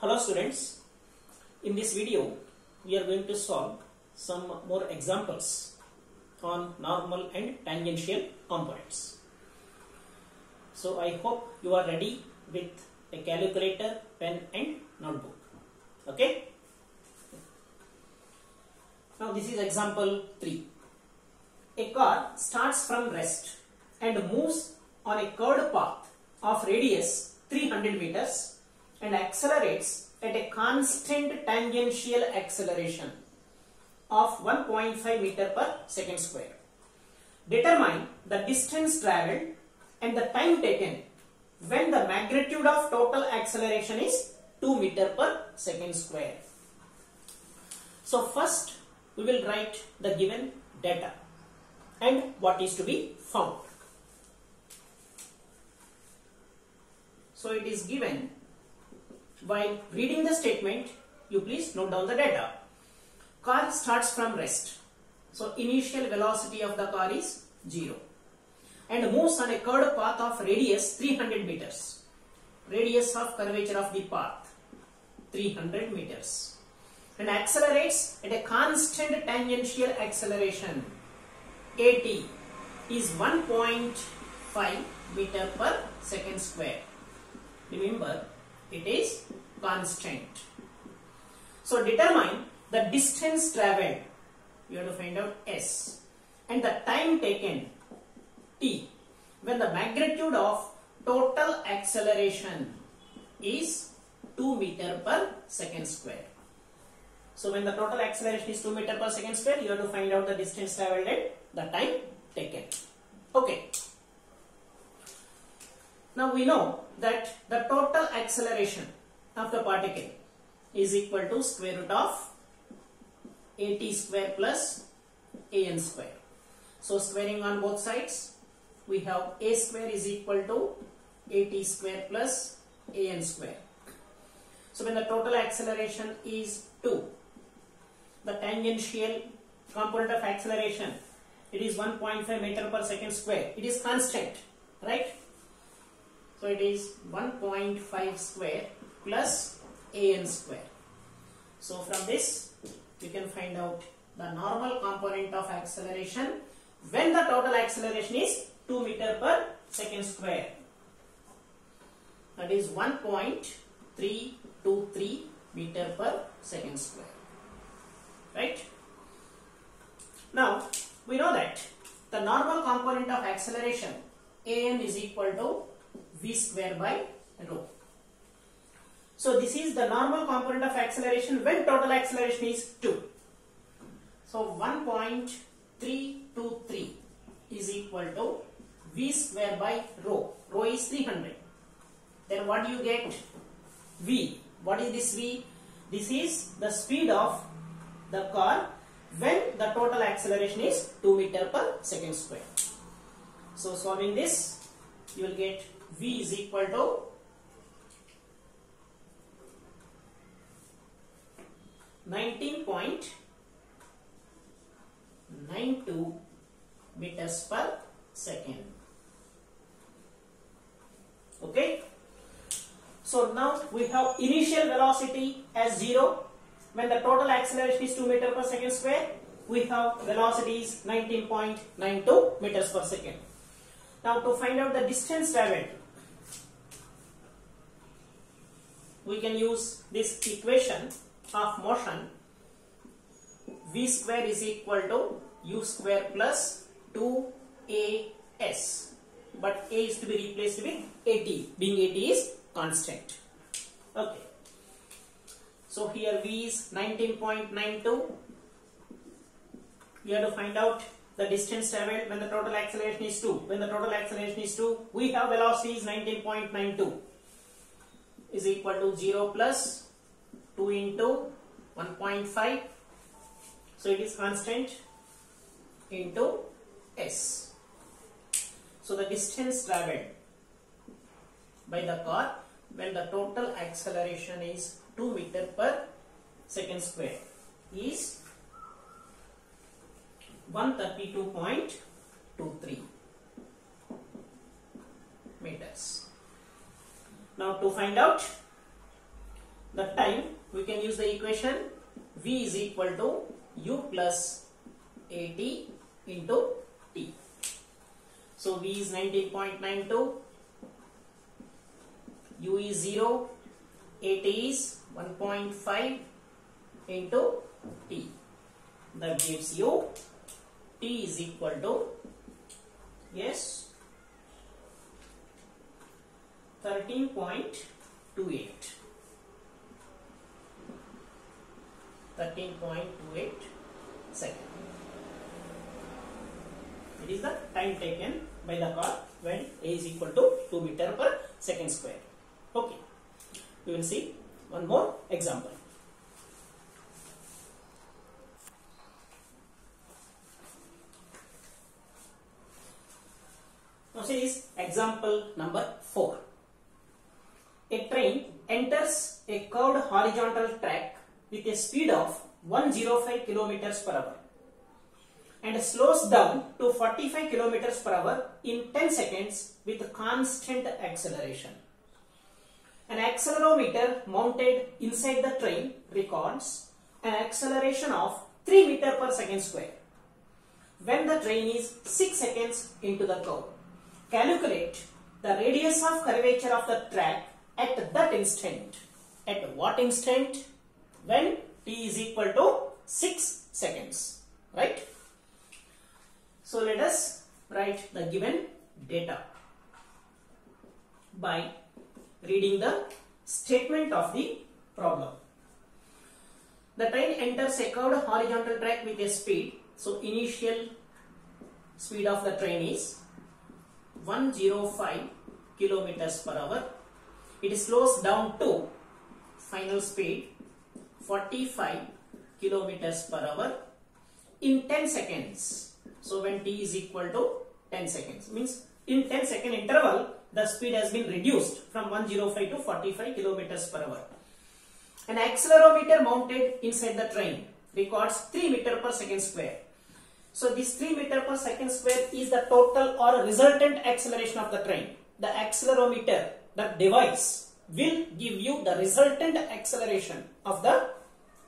Hello students, in this video we are going to solve some more examples on normal and tangential components. So I hope you are ready with a calculator, pen and notebook. Okay? Now this is example 3. A car starts from rest and moves on a curved path of radius 300 meters and accelerates at a constant tangential acceleration of 1.5 meter per second square. Determine the distance travelled and the time taken when the magnitude of total acceleration is 2 meter per second square. So first we will write the given data and what is to be found. So it is given while reading the statement you please note down the data. Car starts from rest. So initial velocity of the car is 0 and moves on a curved path of radius 300 meters. Radius of curvature of the path 300 meters and accelerates at a constant tangential acceleration at is 1.5 meter per second square. Remember it is constant. So determine the distance travelled you have to find out S and the time taken T when the magnitude of total acceleration is 2 meter per second square. So when the total acceleration is 2 meter per second square, you have to find out the distance travelled and the time taken. Okay. Now we know that the total acceleration of the particle is equal to square root of at square plus an square. So squaring on both sides, we have a square is equal to at square plus an square. So when the total acceleration is 2, the tangential component of acceleration, it is 1.5 meter per second square. It is constant, right? So it is 1.5 square plus an square. So from this, we can find out the normal component of acceleration when the total acceleration is 2 meter per second square. That is 1.323 meter per second square. Right? Now, we know that the normal component of acceleration an is equal to v square by rho. So this is the normal component of acceleration when total acceleration is 2. So 1.323 is equal to v square by rho. Rho is 300. Then what do you get? v. What is this v? This is the speed of the car when the total acceleration is 2 meter per second square. So solving this, you will get v is equal to Nineteen point nine two meters per second. Okay. So now we have initial velocity as 0 when the total acceleration is 2 meter per second square. We have velocity is 19.92 meters per second. Now to find out the distance travelled, we can use this equation of motion. V square is equal to u square plus 2as but a is to be replaced with at being at is constant. Okay. So here v is 19.92 we have to find out the distance travelled when the total acceleration is 2 when the total acceleration is 2 we have velocity is 19.92 is equal to 0 plus 2 into 1.5 so it is constant into s. So the distance travelled by the car when the total acceleration is 2 meter per second square is 132.23 meters. Now to find out the time we can use the equation v is equal to u plus at into t. So v is 19.92, u is 0, at is 1.5 into t. That gives you t is equal to yes 13.28 13.28 second. It is the time taken by the car when a is equal to 2 meter per second square. Okay we will see one more example See this example number 4. A train enters a curved horizontal track with a speed of 105 kilometers per hour and slows down to 45 kilometers per hour in 10 seconds with constant acceleration. An accelerometer mounted inside the train records an acceleration of 3 meter per second square when the train is 6 seconds into the curve. Calculate the radius of curvature of the track at that instant. At what instant? When t is equal to 6 seconds. Right? So let us write the given data by reading the statement of the problem. The train enters a curved horizontal track with a speed. So initial speed of the train is 105 kilometers per hour. It slows down to final speed 45 kilometers per hour in 10 seconds. So when t is equal to 10 seconds means in 10 second interval the speed has been reduced from 105 to 45 kilometers per hour. An accelerometer mounted inside the train records 3 meter per second square. So this 3 meter per second square is the total or resultant acceleration of the train. The accelerometer, the device will give you the resultant acceleration of the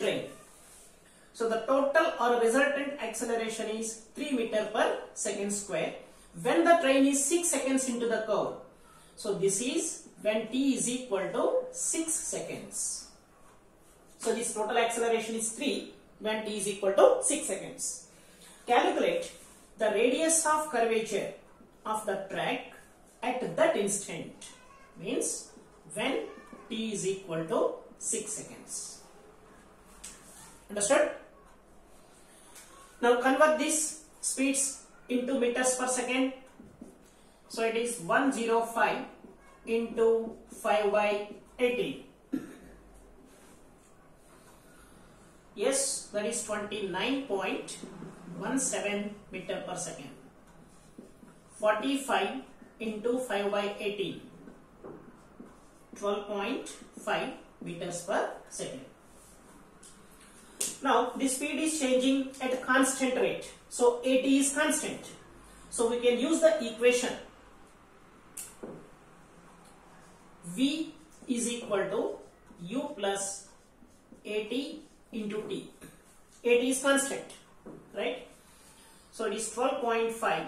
train. So the total or resultant acceleration is 3 meter per second square when the train is 6 seconds into the curve. So this is when t is equal to 6 seconds. So this total acceleration is 3 when t is equal to 6 seconds. Calculate the radius of curvature of the track at that instant means when t is equal to 6 seconds. Understood? Now convert these speeds into meters per second. So it is 105 into 5 by 18. Yes, that is 29.17 meter per second. 45 into 5 by 18. 12.5 meters per second. Now the speed is changing at constant rate. So at is constant. So we can use the equation V is equal to U plus AT into T. AT is constant, right? So it is 12.5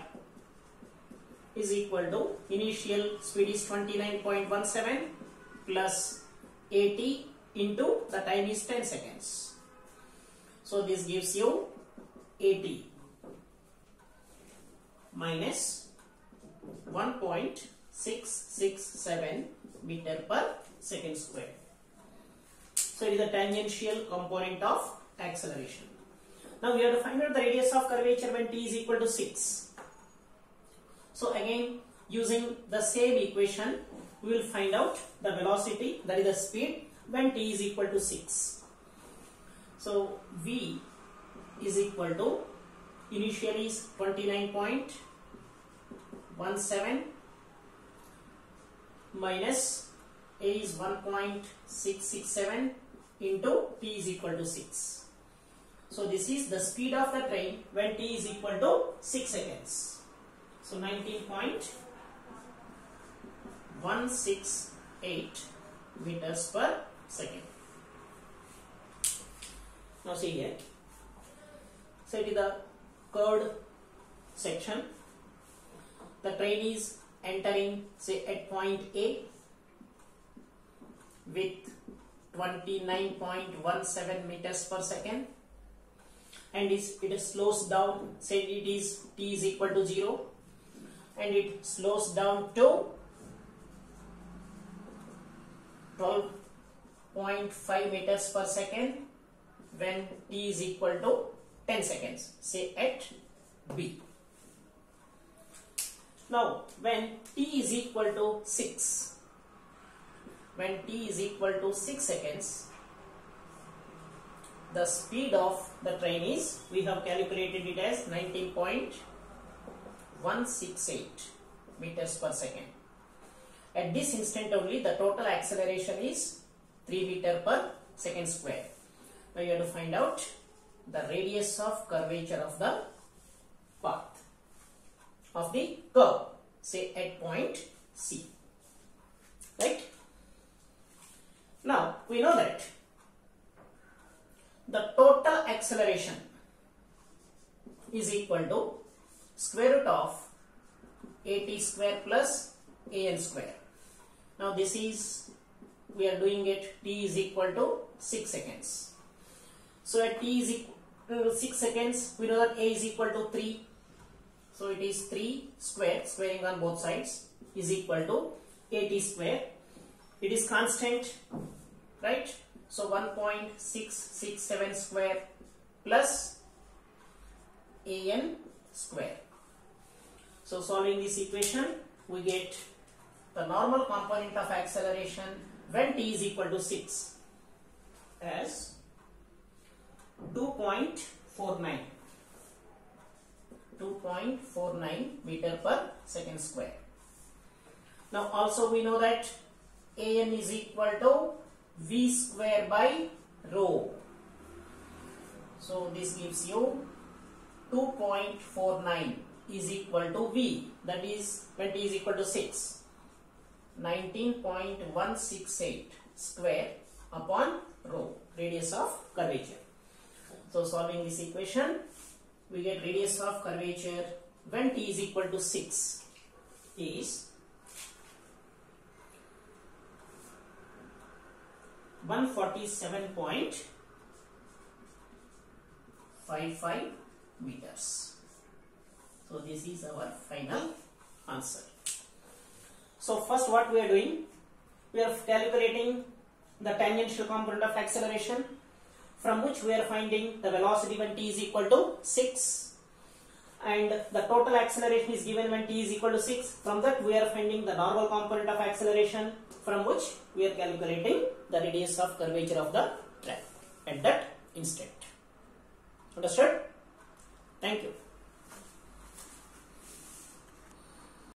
is equal to initial speed is 29.17 plus at into the time is 10 seconds. So this gives you at minus 1.667 meter per second square. So it is the tangential component of acceleration. Now we have to find out the radius of curvature when t is equal to 6. So again using the same equation we will find out the velocity that is the speed when t is equal to 6. So v is equal to initially is 29.17 minus a is 1.667 into t is equal to 6. So this is the speed of the train when t is equal to 6 seconds. So 19.168 meters per second. Now see here. So it is the curved section. The train is entering say at point A with 29.17 meters per second and it slows down say it is t is equal to 0 and it slows down to 12.5 meters per second when t is equal to 10 seconds say at b. Now when t is equal to 6 when t is equal to 6 seconds the speed of the train is we have calculated it as 19.168 meters per second. At this instant only the total acceleration is 3 meter per second square. Now you have to find out the radius of curvature of the path of the curve say at point C. Right? Now we know that the total acceleration is equal to square root of at square plus an square. Now this is we are doing it t is equal to 6 seconds. So at t is equal to 6 seconds we know that a is equal to 3 so it is 3 square squaring on both sides is equal to at square. It is constant right so 1.667 square plus an square. So solving this equation we get the normal component of acceleration when t is equal to 6 as 2.49 2.49 meter per second square. Now also we know that an is equal to v square by rho. So this gives you 2.49 is equal to v. That is when t is equal to 6 19.168 square upon rho radius of curvature. So solving this equation we get radius of curvature when t is equal to 6 is 147.55 meters. So this is our final answer. So first what we are doing, we are calculating the tangential component of acceleration from which we are finding the velocity when t is equal to 6 and the total acceleration is given when t is equal to 6 from that we are finding the normal component of acceleration from which we are calculating the radius of curvature of the track. At that instant. Understood? Thank you